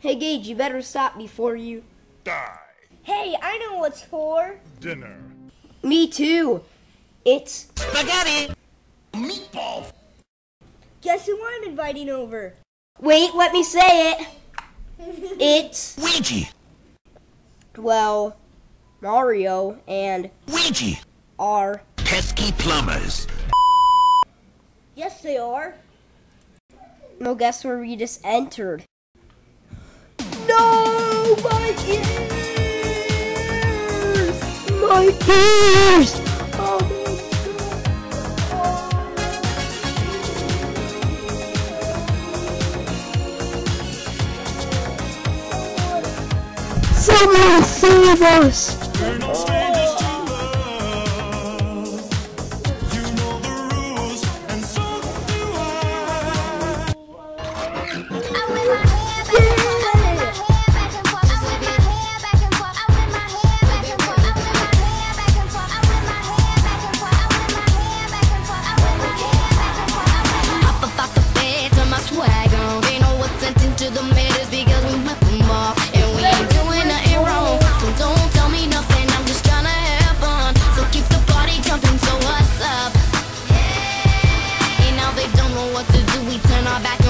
Hey, Gage, you better stop before you. Die. Hey, I know what's for. Dinner. Me too. It's Spaghetti! Meatball. Guess who I'm inviting over? wait, let me say it. It's Luigi! well, Mario and Luigi! Are... Pesky plumbers. Yes, they are. no guess where we just entered. Ears, my ears. Oh my. Someone save us! all back